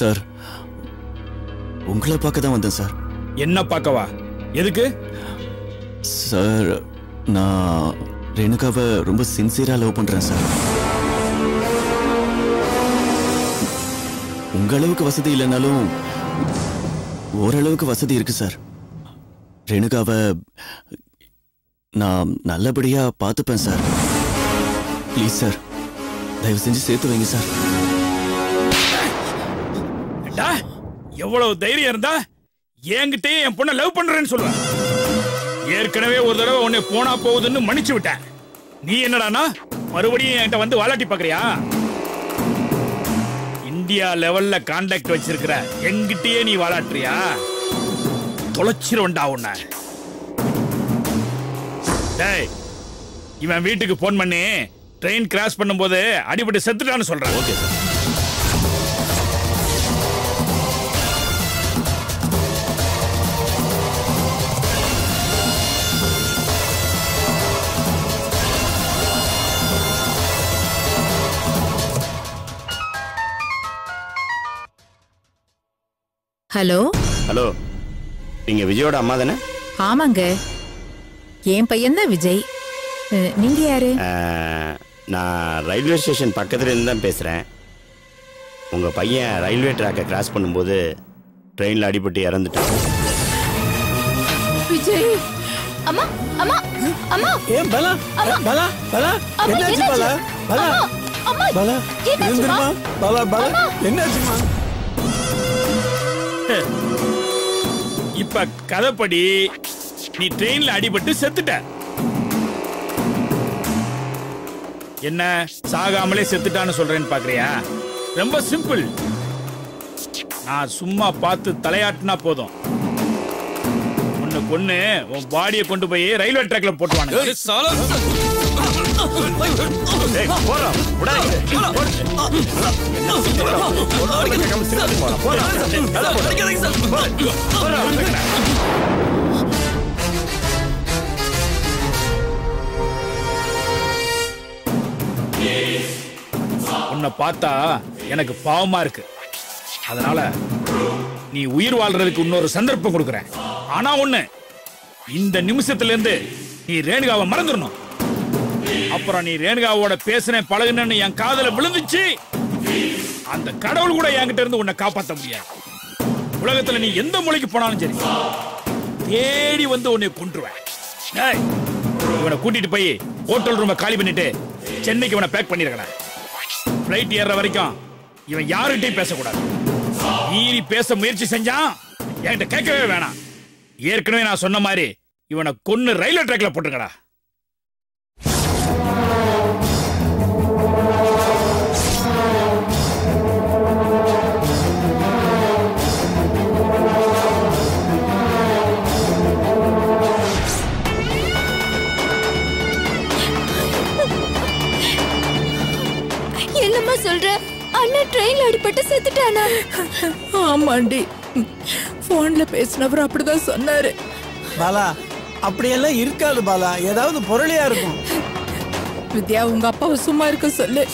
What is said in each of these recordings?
Sir. உங்களை பார்க்க தான் வந்தேன் சார். என்ன பார்க்கவா? எதுக்கு? சார் நான் ரேணுகாவை ரொம்ப சின்சியரா லவ் பண்றேன் சார். உங்க அளவுக்கு வசதி இல்லைனாலும் ஓரளவுக்கு வசதி இருக்கு சார். ரேணுகாவை நான் நல்லபடியா பார்த்துப்பேன் சார். ப்ளீஸ் சார் தயவு செஞ்சு சேர்த்து வைங்க சார். எவ்வளவு தைரியம் இருந்தா? என்கிட்டயே என் பொண்ணை லவ் பண்றேன்னு சொல்லுவேன் ஏற்கனவே ஒரு தடவை உன்னை போனா போகுதுன்னு மன்னிச்சு விட்டேன் நீ என்னடானா? மறுபடியும் என்கிட்ட வந்து வாலாட்டி பாக்குறியா? இந்தியா லெவல்ல கான்டாக்ட் வச்சிருக்கிற என்கிட்டயே நீ வாலாட்டுறியா? தொலைச்சிருவண்டா உன்னை. டேய் இவன் வீட்டுக்கு போன் பண்ணி ட்ரெயின் கிராஸ் பண்ணும்போது அடிபட்டு செத்துட்டான்னு சொல்றான். Okay sir hello? ஹலோ நீங்க விஜயோட அம்மா தானே? ஆமாங்க. என் பையன் தான் விஜய். அஹ், நீங்க யாரு? நான் ரயில்வே ஸ்டேஷன் பக்கத்துல இருந்து தான் பேசுறேன். உங்க பையன் ரயில்வே ட்ராக்கை கிராஸ் பண்ணும்போது ட்ரெயினில் அடிபட்டு இறந்துட்டான். விஜய் அம்மா அம்மா அம்மா. ஏன் பலா பலா பலா. அம்மா, என்னாச்சு? பலா? பலா? அம்மா, அம்மா, பலா? என்னாச்சும்மா? எழுந்திருமா பலா பலா. என்னாச்சுமா? இப்ப கதைப்படி நீ ட்ரெயின்ல அடிபட்டு செத்துட்ட. என்ன சாகாமலே செத்துட்டான்னு சொல்றேன்னு பாக்குறியா? ரொம்ப சிம்பிள் நான் சும்மா பார்த்து தலையாட்டினா போதும். உன்னை கொன்னு உன் பாடியை கொண்டு போய் ரயில்வே ட்ராக்ல போட்டுவானு உன்னை பார்த்தா எனக்கு பாவமா இருக்கு. அதனால நீ உயிர் வாழ்றதுக்கு இன்னொரு சந்தர்ப்பம் கொடுக்குறேன். ஆனா ஒண்ணு இந்த நிமிஷத்துல இருந்து நீ ரேணுகாவை மறந்துடணும். அப்புறம் நீ ரேணுகாவோட பேசின பழகுனன்னு என் காதல விழுந்துச்சு. அந்த கடவுள் கூட என்கிட்ட இருந்து உன்னை காப்பாத்த முடியாது. உலகத்துல நீ எந்த மூலைக்கு போனாலும் சரி தேடி வந்து உன்னை கொன்றுவேன். இவனை கூட்டிட்டு போய் ஹோட்டல் ரூமை காலி பண்ணிட்டு சென்னைக்கு இவனை பேக் பண்ணிருக்கேன். ஃப்ளைட் ஏறுற வரைக்கும் இவன் யாருகிட்டையும் பேசக்கூடாது. மீறி பேச முயற்சி செஞ்சான் என்கிட்ட கேட்கவே வேணாம். ஏற்கனவே நான் சொன்ன மாதிரி இவனை கொன்னு ரயில்வே ட்ராக்ல போட்டுங்கடா என்னம்மா சொல்ற. அண்ணன் ட்ரெயின்ல அடிபட்டு செத்துட்டானா? ஆமாண்டி. போன்ல பேசினவர் அப்படிதான் சொன்னாரு. பாலா அப்படியெல்லாம் இருக்காது பாலா. ஏதாவது பொருளியா இருக்கும். வித்யா உங்க அப்பாவை சும்மா இருக்க சொல்லு.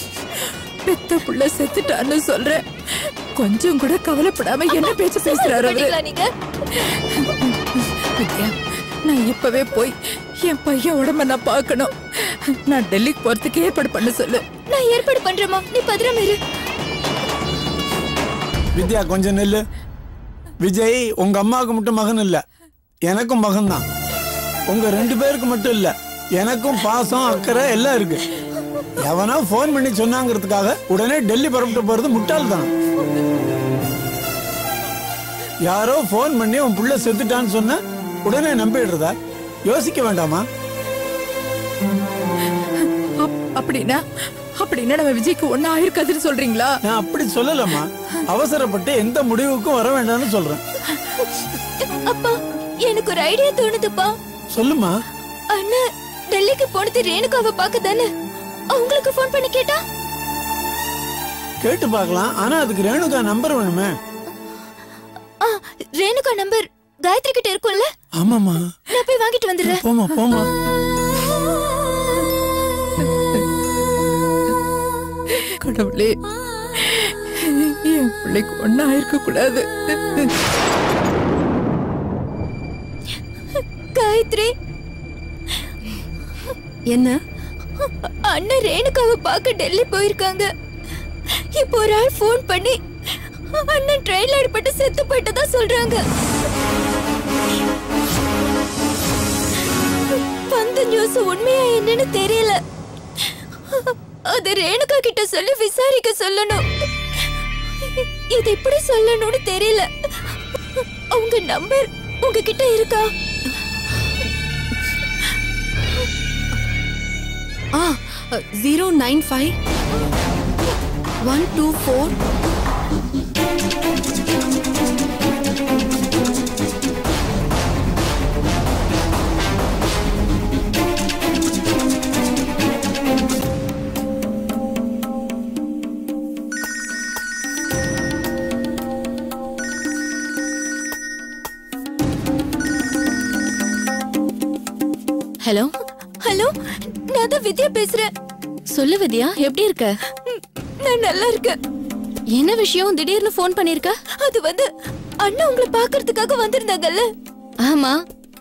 பெத்த புள்ள செத்துட்டான்னு சொல்றேன் கொஞ்சம் கூட கவலைப்படாம என்ன பேச்சு பேசுறாரு நீங்க? வித்யா நான் இப்பவே போய் என் பையன் உடம்ப நான் பார்க்கணும். நான் டெல்லிக்கு போறதுக்கு ஏற்பாடு பண்ண சொல்லு. நான் ஏற்பாடு பண்றேம்மா. நீ பத்திரமா இரு. வித்யா கொஞ்சம் நெல்லு. விஜய் உங்க அம்மாவுக்கு மட்டும் மகன் இல்ல. எனக்கும் மகன் தான் உங்க ரெண்டு பேருக்கு மட்டும் இல்ல. எனக்கும் பாசம் அக்கறை எல்லாம் இருக்கு. எவனோ ஃபோன் பண்ணி சொன்னாங்கிறதுக்காக உடனே டெல்லி புறப்பட்டு போறது முட்டாள்தான். யாரோ ஃபோன் பண்ணி உன் புள்ள செத்துட்டான்னு சொன்னா உடனே நம்பிடுறதா? யோசிக்க வேண்டாமா? அப்படின்னா அப்படின்னா நம்ம விஜய்க்கு ஒன்னும் ஆயிருக்காதுன்னு சொல்றீங்களா? நான் அப்படி சொல்லலம்மா. அவசரப்பட்டு எந்த முடிவுக்கும் வர வேண்டாம்னு சொல்றேன். அப்பா எனக்கு ஒரு ஐடியா தோணுதுப்பா. சொல்லுமா அண்ணன் டெல்லிக்கு போனது ரேணுகாவை பார்க்க தானே அவங்களுக்கு ஃபோன் பண்ணி கேட்டா? கேட்டு பார்க்கலாம். ஆனா அதுக்கு ரேணுகா நம்பர் வேணுமே. ரேணுகா நம்பர் காயத்ரி கிட்ட இருக்கும்ல? ஆமாமா நான் போய் வாங்கிட்டு வந்துடுறேன். போமா போமா கடவுளே என் பிள்ளைக்கு ஒன்னும் ஆயிருக்க கூடாது. காயத்ரி. என்ன? அண்ணன் ரேணுகாவை பார்க்க டெல்லி போயிருக்காங்க. இப்போ ஒரு ஆள் ஃபோன் பண்ணி அண்ணன் ட்ரெயின்ல அடிபட்டு செத்து போயிட்டதா சொல்றாங்க. வந்த நியூஸ் உண்மையா என்னன்னு தெரியல. அது ரேணுகா கிட்ட சொல்லி விசாரிக்க சொல்லணும். இது எப்படி சொல்லணும்னு தெரியல. உங்க நம்பர் உங்ககிட்ட இருக்கா? ஆ zero nine five one two four hello? Hello நான் தான் வித்யா பேசுறேன். சொல்லு வித்யா எப்படி இருக்க? நான் நல்லா இருக்கேன். என்ன விஷயம்? திடீர்னு ஃபோன் பண்ணிருக்க? அது வந்து அண்ணா உங்களை பார்க்கறதுக்காக வந்திருந்தாங்கல்ல. ஆமா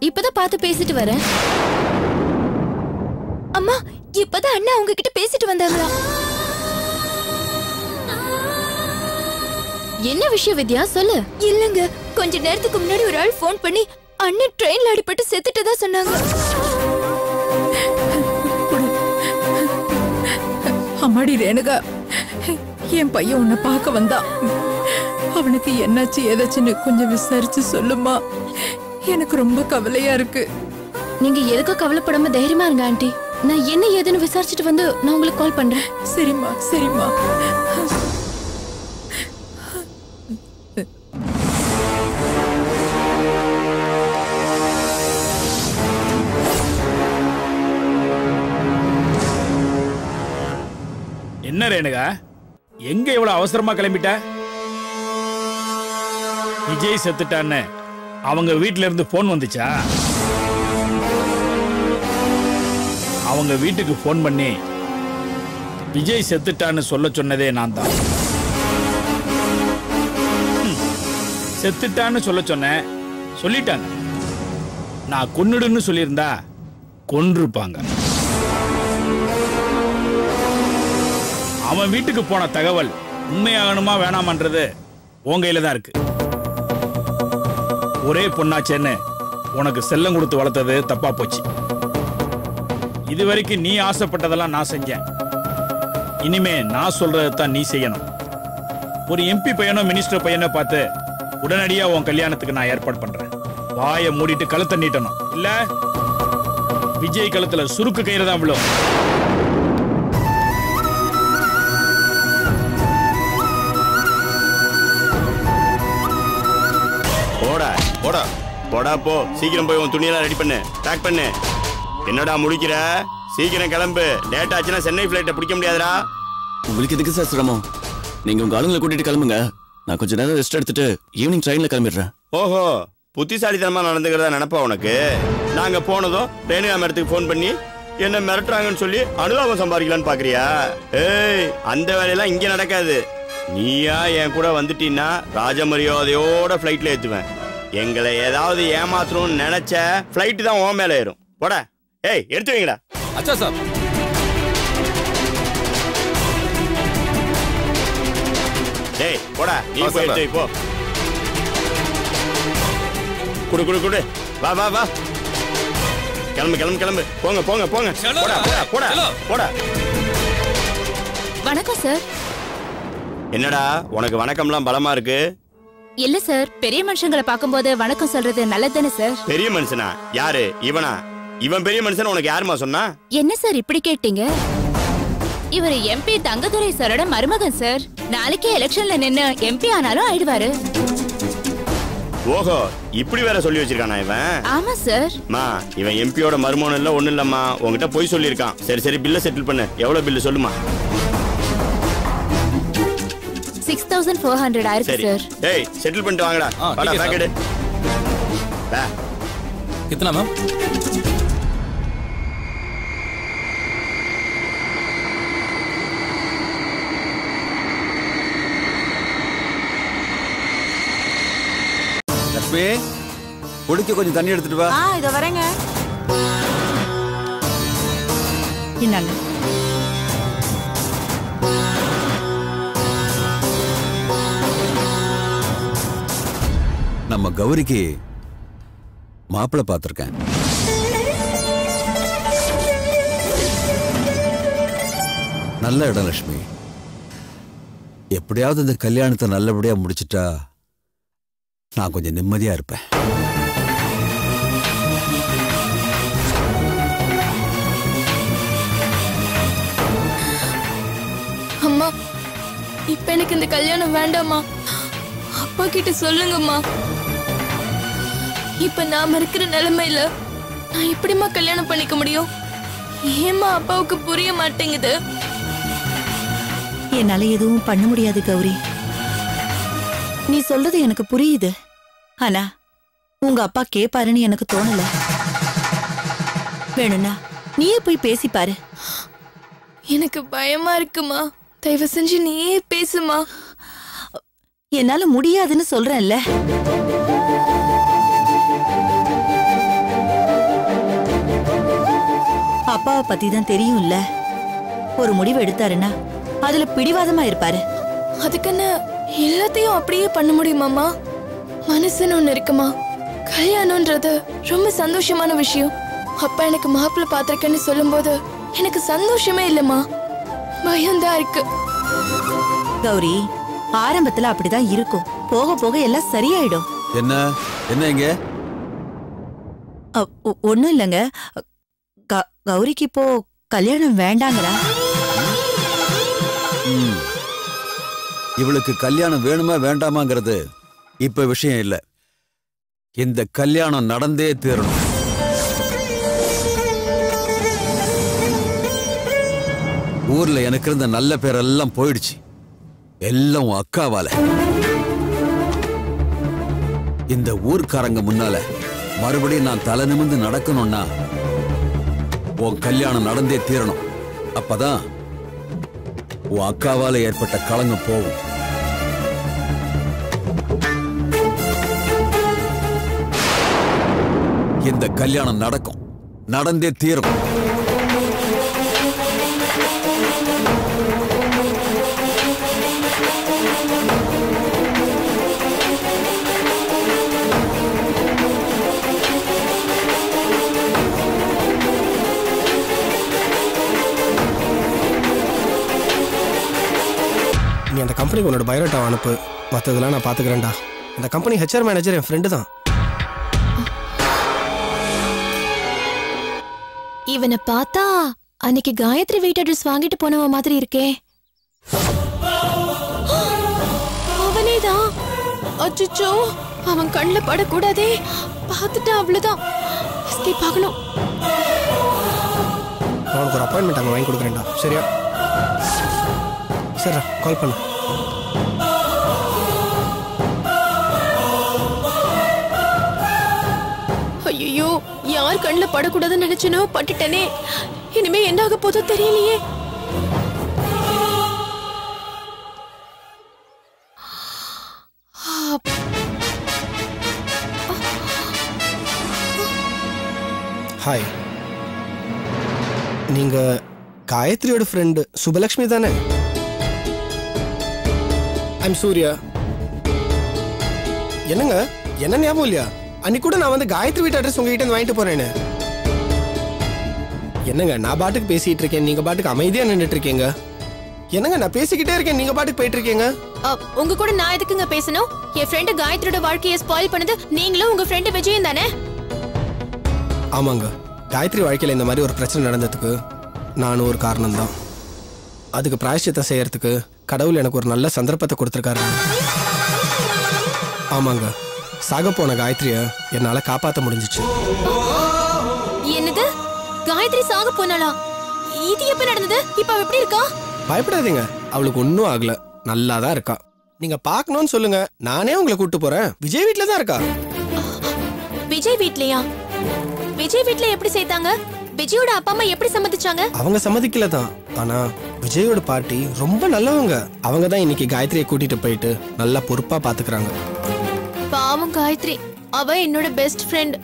இப்பதான் பார்த்து பேசிட்டு வரேன். அம்மா இப்பதான் அண்ணா உங்ககிட்ட பேசிட்டு வந்தாங்களா? என்ன விஷயம் வித்யா? சொல்லு. இல்லங்க கொஞ்ச நேரத்துக்கு முன்னாடி ஒரு ஆள் ஃபோன் பண்ணி அண்ணன் ட்ரெயின்ல அடிபட்டு செத்துட்டதா சொன்னாங்க. அம்மாடி ரேணுகா. என் பையன் உன்னை பார்க்க வந்தான் அவனுக்கு என்னாச்சு ஏதாச்சுன்னு கொஞ்சம் விசாரிச்சு சொல்லுமா. எனக்கு ரொம்ப கவலையா இருக்கு. நீங்க எதுக்கும் கவலைப்படாம தைரியமா இருங்க ஆண்டி. நான் என்ன ஏதுன்னு விசாரிச்சுட்டு வந்து நான் உங்களுக்கு கால் பண்றேன். சரிம்மா சரிம்மா. என்ன எங்க இவ்வளவு அவசரமா கிளம்பிட்ட? விஜய் செத்துட்டான்னு அவங்க வீட்டுல இருந்து போன் வந்துச்சா? அவங்க வீட்டுக்கு போன் பண்ணி விஜய் செத்துட்டான்னு சொல்ல சொன்னதே நான் தான். செத்துட்டான்னு சொல்ல சொன்னேன். சொல்லிட்டாங்க. நான் கொன்னுடுன்னு சொல்லியிருந்தா கொன்றுப்பாங்க. அவன் வீட்டுக்கு போன தகவல் உண்மையாகணுமா வேணாமன்றது உன் கையில தான் இருக்கு. ஒரே பொண்ணாச்சேன்னு உனக்கு செல்லம் கொடுத்து வளர்த்தது தப்பா போச்சு. இது வரைக்கும் நீ ஆசைப்பட்டதெல்லாம் நான் செஞ்சேன். இனிமே நான் சொல்றதை தான் நீ செய்யணும். ஒரு எம்பி பையனோ மினிஸ்டர் பையனோ பார்த்து உடனடியா உன் கல்யாணத்துக்கு நான் ஏற்பாடு பண்றேன். வாயை மூடிட்டு கழுத்தை நீட்டணும். இல்ல? விஜய் கழுத்துல சுருக்கு கயிறு தான் விழும். போடா. போடா போ. சீக்கிரம் போய் உன் துணியெல்லாம் ரெடி பண்ணு. பேக் பண்ணு. என்னடா முடிக்கிற? சீக்கிரம் கிளம்பு. லேட் ஆச்சுன்னா சென்னை ஃப்ளைட்டை பிடிக்க முடியாதுடா. உங்களுக்கு எதுக்கு சார் சிரமம்? நீங்க உங்க ஆளுங்களை கூட்டிட்டு கிளம்புங்க. நான் கொஞ்ச நேரம் ரெஸ்ட் எடுத்துட்டு ஈவினிங் ட்ரெயின்ல கிளம்பிடுறேன். ஓஹோ புத்திசாலித்தனமா நடந்துக்கிறதா நினைப்பா உனக்கு? நாங்க போனதும் ரேணுகா மேடத்துக்கு ஃபோன் பண்ணி என்ன மிரட்டுறாங்கன்னு சொல்லி அனுதாபம் சம்பாதிக்கலான்னு பாக்குறியா? ஏய் அந்த வேலையெல்லாம் இங்க நடக்காது. நீயா என் கூட வந்துட்டீன்னா ராஜமரியாதையோட ஃப்ளைட்ல ஏத்துவேன். எங்களை ஏதாவது ஏமாத்தணும்னு நினைச்ச ஃப்ளைட் தான் உன் மேல ஏறும். போடா. ஏய் எடுத்து வைங்கடா அச்சா சார். டேய் போடா. நீ போய். எடுத்து போ. குடு குடு குடு. வா வா வா. கிளம்பு கிளம்பு கிளம்பு. போங்க போங்க போங்க. போடா போடா. போடா. வணக்கம் சார். என்னடா உனக்கு வணக்கம்லாம் பலமா இருக்கு? இல்ல சார். பெரிய மனுஷங்களை பார்க்கும்போது வணக்கம் சொல்றது நல்லதுதானே சார்? பெரிய மனுஷனா? யாரு? இவனா? இவன் பெரிய மனுஷன் உனக்கு யாருமா சொன்னா? என்ன சார் இப்படி கேட்டீங்க? இவர் எம்பி தங்கதுரை சாரோட மருமகன் சார். நாளைக்கே எலெக்ஷன்ல நின்னு எம்பி ஆனாலும் ஆயிடுவாரு. ஓஹோ இப்படி வேற சொல்லி வச்சிருக்கானா இவன்? ஆமா சார். மா இவன் எம்பியோட மருமகன் இல்ல ஒண்ணு இல்லம்மா. உன்கிட்ட போய் சொல்லியிருக்கான். சரி சரி பில்ல செட்டில் பண்ணு. எவ்வளவு பில்லு சொல்லுமா? சிக்ஸ் தௌசண்ட் ஃபோர் ஹண்ட்ரட் ஆயிருக்கு செட்டில் பண்ணிட்டு வாங்கடா. ஆ, குடிக்க கொஞ்சம் தண்ணி எடுத்துட்டு வா. இத இதோ வரேங்க. நம்ம கௌரிக்கு மாப்பிள்ளை பார்த்துருக்கேன். நல்ல இடம் லட்சுமி. எப்படியாவது இந்த கல்யாணத்தை நல்லபடியா முடிச்சிட்டா நான் கொஞ்சம் நிம்மதியா இருப்பேன். அம்மா இப்ப எனக்கு இந்த கல்யாணம் வேண்டாம்மா. அப்பா கிட்ட சொல்லுங்கம்மா. இப்ப நாம இருக்கிற நிலைமையில நான் எப்படிம்மா கல்யாணம் பண்ணிக்க முடியும்? ஏம்மா அப்பாவுக்கு புரிய மாட்டேங்குது? என்னால எதுவும் பண்ண முடியாது கௌரி. நீ சொல்றது எனக்கு புரியுது. ஆனா உங்க அப்பா கேப்பாருன்னு எனக்கு தோணல. வேணும்னா நீயே போய் பேசி பாரு. எனக்கு பயமா இருக்குமா? தயவு செஞ்சு நீயே பேசுமா? என்னால முடியாதுன்னு சொல்றேன்ல. அப்பாவை பத்தி தான் தெரியும்ல. ஒரு முடிவு எடுத்தாருன்னா அதுல பிடிவாதமா இருப்பாரு. அதுக்குன்னு எல்லாத்தையும் அப்படியே பண்ண முடியுமாம்மா? மனசுன்னு ஒண்ணு இருக்குமா? கல்யாணம்ன்றது ரொம்ப சந்தோஷமான விஷயம். அப்பா எனக்கு மாப்பிள்ளை பாத்திருக்கேன்னு சொல்லும்போது எனக்கு சந்தோஷமே இல்லம்மா. பயம்தான் இருக்கு. கௌரி ஆரம்பத்துல அப்படிதான் இருக்கும். போக போக எல்லாம் சரியாயிடும். என்ன? என்ன இங்க? அ, ஒ- ஒண்ணும் இல்லைங்க. கௌரிக்கு இப்போ கல்யாணம் வேண்டாங்கிறா. இவளுக்கு கல்யாணம் வேணுமா வேண்டாமாங்கிறது இப்ப விஷயம் இல்ல. இந்த கல்யாணம் நடந்தே தீரணும். ஊர்ல எனக்கு இருந்த நல்ல பேரெல்லாம் போயிடுச்சு. எல்லாம் அக்காவால. இந்த ஊர்க்காரங்க முன்னால மறுபடியும் நான் தலை நிமிந்து நடக்கணும்னா உன் கல்யாணம் நடந்தே தீரணும். அப்பதான் உன் அக்காவால ஏற்பட்ட களங்கம் போகும். இந்த கல்யாணம் நடக்கும். நடந்தே தீரும். கம்பெனிக்கு உன்னோட பயோடேட்டா அனுப்பு. மற்றதெல்லாம் நான் பார்த்துக்கிறேன்டா அந்த கம்பெனி ஹெச்ஆர் மேனேஜர் என் ஃப்ரெண்டு தான். இவனை பார்த்தா அன்னைக்கு காயத்ரி வெயிட் அட்ரஸ் வாங்கிட்டு போனவ மாதிரி இருக்கே. அவனேதான் அச்சுச்சோ அவன் கண்ணுல படக்கூடாதே. பார்த்துட்டா அவ்வளவுதான். எஸ்கேப் ஆகணும். உனக்கு ஒரு அப்பாயின்மெண்ட் அங்கே வாங்கி கொடுக்குறேன்டா. சரியா? சரிடா கால் பண்ணு. யார் கண்ணுல படக்கூடாதுன்னு நினைச்சனோ? பட்டுட்டனே. இனிமே என்ன ஆக போதோ தெரியலையே. ஹாய் நீங்க காயத்ரியோட ஃப்ரெண்டு சுபலக்ஷ்மி தானே? ஐம் சூர்யா. என்னங்க? என்ன ஞாபகம் இல்லையா? அன்னைக்கு கூட நான் வந்து காயத்ரி வீட்டு அட்ரஸ் உங்ககிட்ட வாங்கிட்டு போறேன்னு. என்னங்க நான் பாட்டுக்கு பேசிட்டு இருக்கேன் நீங்க பாட்டுக்கு அமைதியா நின்றுட்டு இருக்கீங்க? என்னங்க நான் பேசிக்கிட்டே இருக்கேன் நீங்க பாட்டுக்கு போயிட்டு இருக்கீங்க? உங்க கூட நான் எதுக்குங்க பேசணும்? என் ஃப்ரெண்டு காயத்ரியோட வாழ்க்கையை ஸ்பாயில் பண்ணது நீங்களும் உங்க ஃப்ரெண்டு விஜயும் தானே? ஆமாங்க. காயத்ரி வாழ்க்கையில் இந்த மாதிரி ஒரு பிரச்சனை நடந்ததுக்கு நானும் ஒரு காரணம் தான் அதுக்கு பிராயஷ்சித்தம் செய்யறதுக்கு கடவுள் எனக்கு ஒரு நல்ல சந்தர்ப்பத்தை கொடுத்துருக்காரு. ஆமாங்க. சாக போன காயத்ரியை என்னால் காப்பாற்ற முடிஞ்சிச்சு. என்னது? காயத்ரி சாக போனாளா? இது எப்ப நடந்தது? இப்ப அவ எப்படி இருக்கா? பயப்படாதீங்க. அவளுக்கு ஒன்றும் ஆகல. நல்லா தான் இருக்கா. நீங்க பார்க்கணும்னு சொல்லுங்க. நானே உங்களை கூட்டு போறேன். விஜய் வீட்டில் தான் இருக்கா? விஜய் வீட்லயா? விஜய் வீட்ல எப்படி சேர்த்தாங்க? விஜயோட அப்பா அம்மா எப்படி சம்மதிச்சாங்க? அவங்க சம்மதிக்கல தான். ஆனா விஜயோட பாட்டி ரொம்ப நல்லவங்க. அவங்க தான் இன்னைக்கு காயத்ரியை கூட்டிட்டு போயிட்டு நல்லா பொறுப்பா பாத்துக்கிறாங்க. பாவம் காயத்ரி. அவ என்னோட பெஸ்ட் ஃப்ரெண்ட்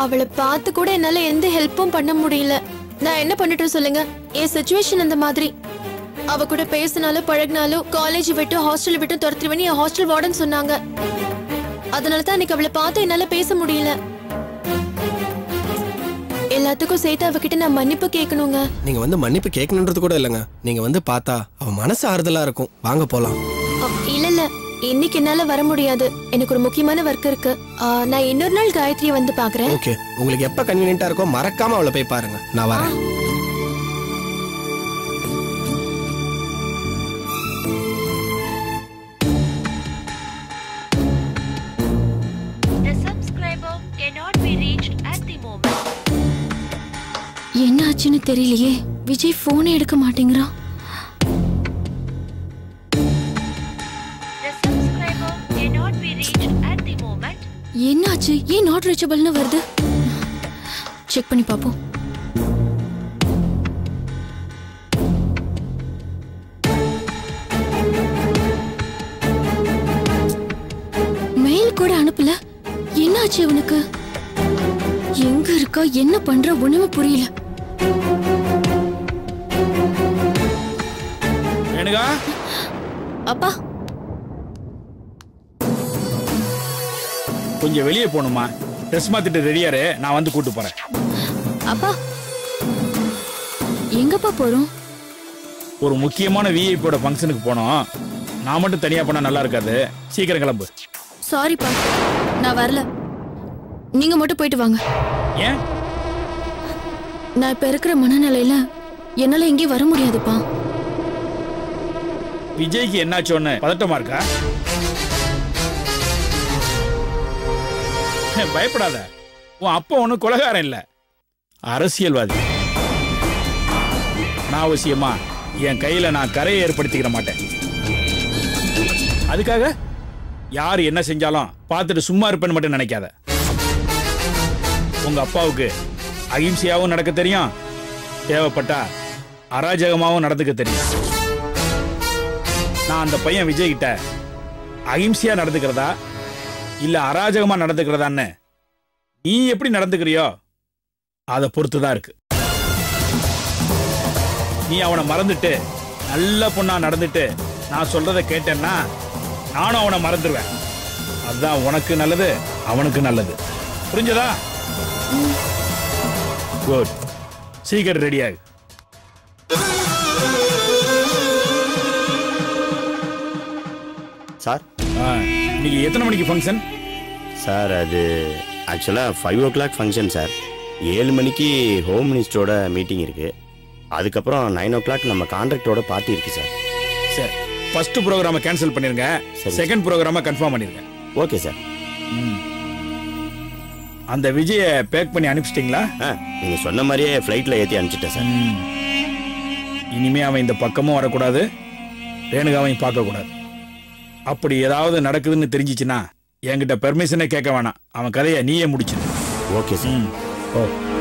அவளை பார்த்து கூட என்னால எந்த ஹெல்ப்பும் பண்ண முடியல. நான் என்ன பண்ணிட்டு சொல்லுங்க? என் சுச்சுவேஷன் அந்த மாதிரி? அவ கூட பேசினாலும் பழகினாலும் காலேஜ் விட்டு ஹாஸ்டல் விட்டு துரத்துருவேன்னு என் ஹாஸ்டல் வார்டன் சொன்னாங்க. அதனால தான் அன்னைக்கு அவளை பார்த்து என்னால பேச முடியல. எல்லாத்துக்கும் சேர்த்து அவகிட்ட நான் மன்னிப்பு கேட்கணுங்க. நீங்க வந்து மன்னிப்பு கேட்கணுன்றது கூட இல்லைங்க. நீங்க வந்து பார்த்தா அவ மனசு ஆறுதலா இருக்கும். வாங்க போலாம். இன்னைக்கு என்னால வர முடியாது. எனக்கு ஒரு முக்கியமான ஒர்க் இருக்கு. நான் இன்னொரு நாள் காயத்ரியை வந்து பாக்குறேன். ஓகே. உங்களுக்கு எப்ப கன்வீனியன்ட்டா இருக்கோ மறக்காம அவளை போய் பாருங்க. நான் வரேன். The subscriber cannot be reached at the moment. என்ன ஆச்சுன்னு தெரியலையே. விஜய் போனே எடுக்க மாட்டேங்கிறான். என்னாச்சு? ஏன் நாட் ரீச்சபிள்னு வருது? செக் பண்ணி பாப்போம். மெயில் கூட அனுப்பல. என்னாச்சு இவனுக்கு? எங்க இருக்கா? என்ன பண்ற? ஒண்ணுமே புரியல. அப்பா. கொஞ்சம் வெளியே போகணுமா? ட்ரெஸ் மாத்திட்டு ரெடியாரு நான் வந்து கூட்டு போறேன். அப்பா எங்கப்பா போறோம்? ஒரு முக்கியமான விஐபியோட ஃபங்க்ஷனுக்கு போனோம். நான் மட்டும் தனியா போனா நல்லா இருக்காது. சீக்கிரம் கிளம்பு. சாரிப்பா நான் வரல. நீங்க மட்டும் போயிட்டு வாங்க. ஏன்? நான் இப்ப இருக்கிற மனநிலையில என்னால எங்கேயும் வர முடியாதுப்பா. விஜய்க்கு என்னாச்சோன்னு பதட்டமா இருக்கா? பயப்படாத. உன் அப்பா ஒன்றும் கொலகாரம் இல்ல. அரசியல்வாதி. நான் அவசியமா என் கையில நான் கரையை ஏற்படுத்திக்கிற மாட்டேன். அதுக்காக யார் என்ன செஞ்சாலும் பார்த்துட்டு சும்மா இருப்பேன்னு மட்டும் நினைக்காத. உங்க அப்பாவுக்கு அகிம்சையாவும் நடக்க தெரியும். தேவைப்பட்டா அராஜகமாகவும் நடந்துக்க தெரியும். நான் அந்த பையன் விஜய் கிட்ட அகிம்சையா நடந்துக்கிறதா? இல்ல அராஜகமா நடந்துக்கிறதான்னு நீ எப்படி நடந்துக்கிறியோ அதை பொறுத்து தான் இருக்கு. நீ அவனை மறந்துட்டு நல்ல பொண்ணா நடந்துட்டு நான் சொல்றத கேட்டேன்னா நானும் அவனை மறந்துடுவேன் அதுதான் உனக்கு நல்லது அவனுக்கு நல்லது. புரிஞ்சதா? குட் சீக்கிரம் ரெடி ஆகு. சார். ஆ, இன்னைக்கு எத்தனை மணிக்கு ஃபங்க்ஷன் சார் அது ஆக்சுவலாக five o'clock function sir. ஏழு மணிக்கு ஹோம் மினிஸ்டரோட மீட்டிங் இருக்கு. அதுக்கப்புறம் நைன் ஓ கிளாக் நம்ம கான்ட்ராக்டோட பார்ட்டி இருக்கு சார். சரி ஃபர்ஸ்ட் ப்ரோக்ராமை கேன்சல் பண்ணிருங்க. செகண்ட் ப்ரோக்ராமை கன்ஃபார்ம் பண்ணிருங்க. Okay sir. அந்த விஜயை பேக் பண்ணி அனுப்பிச்சிட்டிங்களா? ஆ நீங்கள் சொன்ன மாதிரியே ஃப்ளைட்டில் ஏற்றி அனுப்பிச்சிட்டேன் சார். இனிமே அவன் இந்த பக்கமும் வரக்கூடாது. ரேணுகாவையும் பார்க்கக்கூடாது. அப்படி ஏதாவது நடக்குதுன்னு தெரிஞ்சிச்சுன்னா என்கிட்ட பெர்மிஷனே கேட்க வேணாம். அவன் கதையை நீயே முடிச்சிடு ஓகே சார் ஓ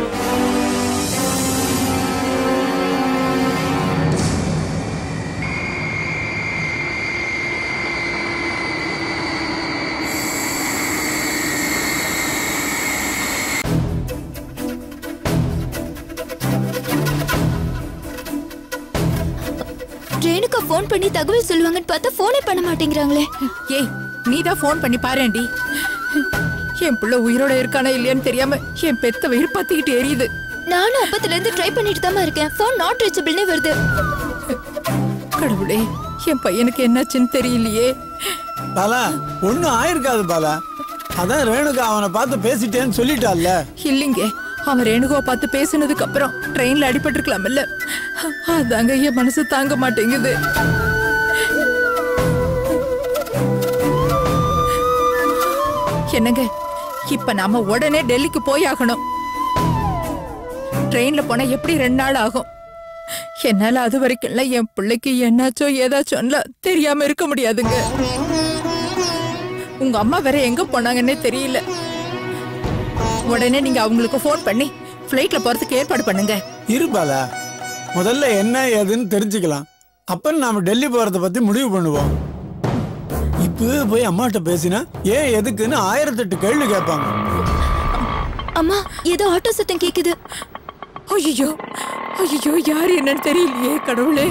பண்ணி தகவல் சொல்லுவாங்கன்னு பார்த்தா ஃபோனே பண்ண மாட்டேங்கிறாங்களே. ஏய் நீ தான் ஃபோன் பண்ணி பாருண்டி என் புள்ள உயிரோட இருக்கானா இல்லையான்னு தெரியாம என் பெத்த வயிறு பத்திக்கிட்டு எரியுது. நானும் அப்பத்துல இருந்து ட்ரை பண்ணிட்டு தான் இருக்கேன். ஃபோன் நாட் ரீச்சபிள்னே வருது. கடவுளே என் பையனுக்கு என்னாச்சுன்னு தெரியலையே. பாலா ஒன்றும் ஆயிருக்காது பாலா. அதான் ரேணுகா அவனை பார்த்து பேசிட்டேன்னு சொல்லிட்டால இல்லைங்க அவன் ரேணுகாவை பார்த்து பேசினதுக்கு அப்புறம் ட்ரெயின்ல அடிபட்டிருக்கலாம்ல. அதாங்க என் மனசு தாங்க மாட்டேங்குது. என்னங்க? இப்ப நாம உடனே டெல்லிக்கு போய் ஆகணும் ட்ரெயின்ல போனா எப்படி ரெண்டு நாள் ஆகும்? என்னால அது வரைக்கும்ல என் பிள்ளைக்கு என்னாச்சோ ஏதாச்சோன்ல தெரியாம இருக்க முடியாதுங்க. உங்க அம்மா வேற எங்க போனாங்கன்னே தெரியல. உடனே நீங்க அவங்களுக்கு ஃபோன் பண்ணி ஃப்ளைட்ல போறதுக்கு ஏற்பாடு பண்ணுங்க. இரு முதல்ல என்ன ஏதுன்னு தெரிஞ்சுக்கலாம். அப்ப நாம டெல்லி போறத பத்தி முடிவு பண்ணுவோம். இப்பவே போய் அம்மாட்ட பேசினா ஏன் எதுக்குன்னு ஆயிரத்தெட்டு கேள்வி கேட்பாங்க. அம்மா ஏதோ ஆட்டோ சத்தம் கேக்குது. ஐயோ ஐயோ யார் என்னன்னு தெரியலையே கடவுளே.